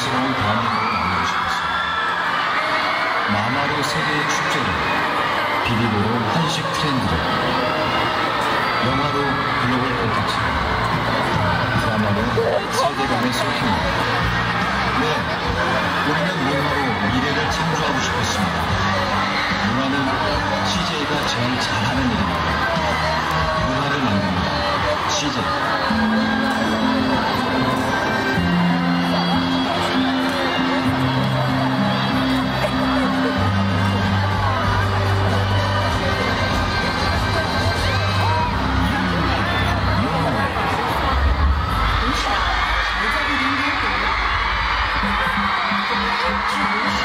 사랑스러운 대한민국을 만들고 싶었어요. 마마로 세계의 축제를, 비비고로 한식 트렌드를, 영화로 글로벌 콘텐츠를, 드라마로 세대 간의 소품을, 감사합니다.